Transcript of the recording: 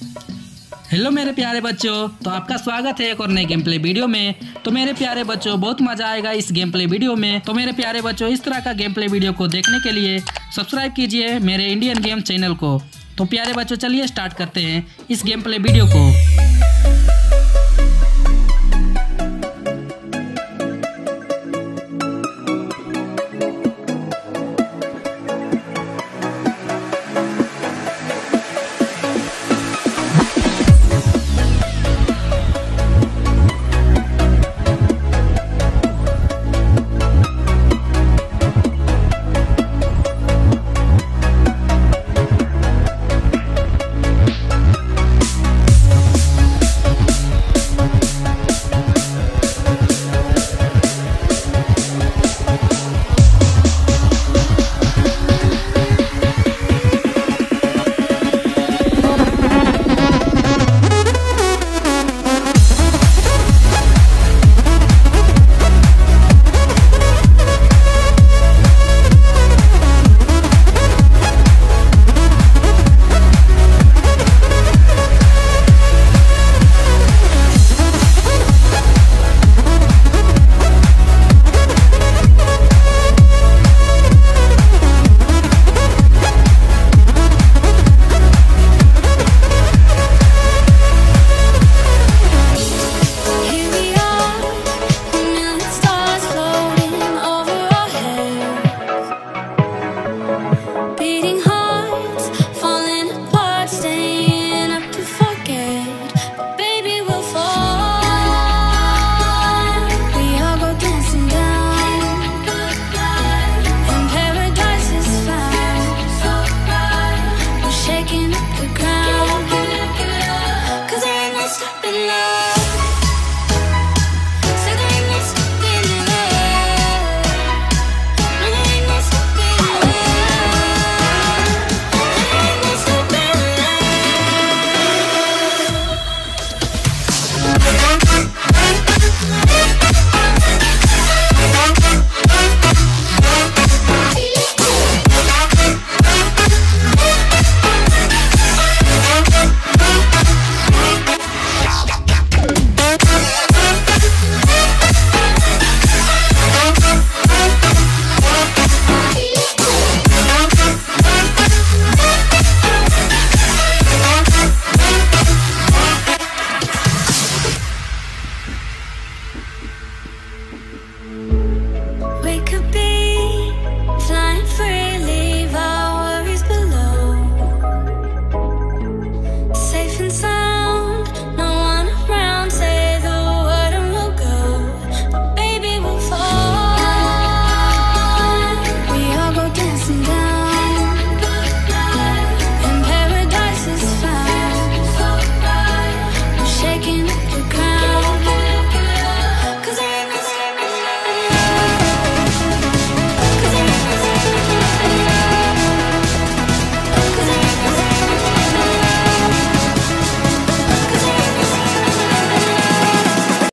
Hello मेरे प्यारे बच्चों। तो आपका स्वागत है एक और नए गेम प्ले वीडियो में। तो मेरे प्यारे बच्चों, बहुत मज़ा आएगा इस गेम प्ले वीडियो में। तो मेरे प्यारे बच्चों, इस तरह का गेम प्ले वीडियो को देखने के लिए सब्सक्राइब कीजिए मेरे इंडियन गेम चैनल को। तो प्यारे बच्चों, चलिए स्टार्ट करते हैं इस गेम प्ले वीडियो को।